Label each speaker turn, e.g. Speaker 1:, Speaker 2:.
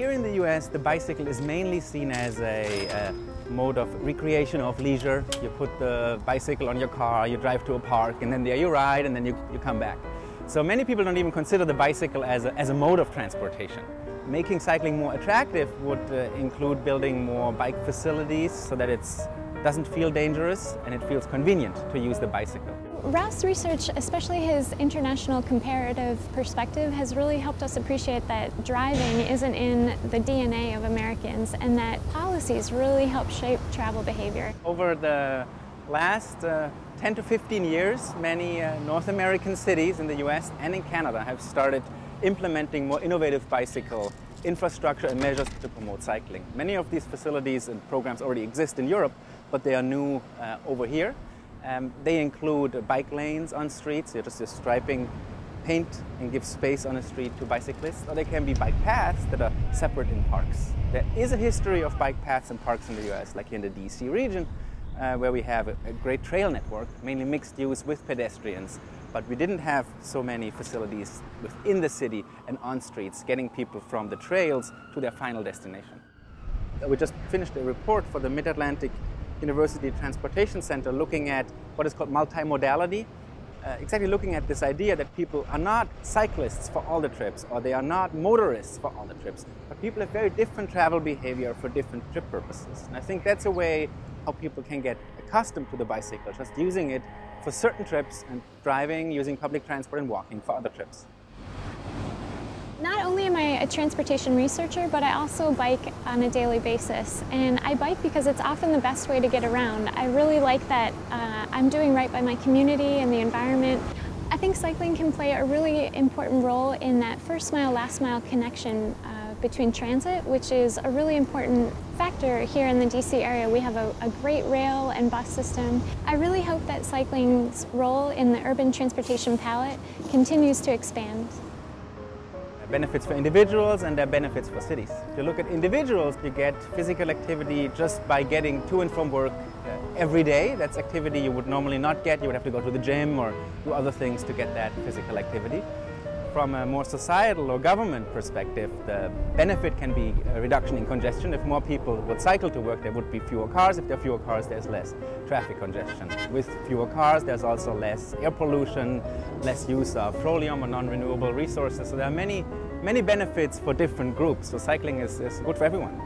Speaker 1: Here in the US, the bicycle is mainly seen as a, a, mode of recreation, of leisure. You put the bicycle on your car, you drive to a park, and then there you ride, and then you, you come back. So many people don't even consider the bicycle as a, as a mode of transportation. Making cycling more attractive would uh, include building more bike facilities so that it doesn't feel dangerous and it feels convenient to use the bicycle.
Speaker 2: Ralph's research, especially his international comparative perspective, has really helped us appreciate that driving isn't in the DNA of Americans and that policies really help shape travel behavior.
Speaker 1: Over the last uh, 10 to 15 years, many uh, North American cities in the US and in Canada have started implementing more innovative bicycle infrastructure and measures to promote cycling. Many of these facilities and programs already exist in Europe, but they are new uh, over here. Um, they include bike lanes on streets, you're just striping paint and give space on a street to bicyclists, or they can be bike paths that are separate in parks. There is a history of bike paths and parks in the US, like in the DC region, uh, where we have a, a, great trail network, mainly mixed use with pedestrians. But we didn't have so many facilities within the city and on streets, getting people from the trails to their final destination. We just finished a report for the Mid-Atlantic University Transportation Center looking at what is called multimodality, uh, exactly looking at this idea that people are not cyclists for all the trips or they are not motorists for all the trips, but people have very different travel behavior for different trip purposes. And I think that's a way how people can get accustomed to the bicycle, just using it for certain trips and driving, using public transport and walking for other trips.
Speaker 2: Not only am I a transportation researcher, but I also bike on a daily basis. And I bike because it's often the best way to get around. I really like that uh, I'm doing right by my community and the environment. I think cycling can play a really important role in that first mile, last mile connection uh, between transit, which is a really important factor here in the DC area. We have a, a, great rail and bus system. I really hope that cycling's role in the urban transportation palette continues to expand
Speaker 1: benefits for individuals and there are benefits for cities. If you look at individuals, you get physical activity just by getting to and from work uh, every day. That's activity you would normally not get. You would have to go to the gym or do other things to get that physical activity. From a more societal or government perspective, the benefit can be a reduction in congestion. If more people would cycle to work, there would be fewer cars. If there are fewer cars, there's less traffic congestion. With fewer cars, there's also less air pollution, less use of petroleum or non-renewable resources. So there are many, many benefits for different groups. So cycling is, is good for everyone.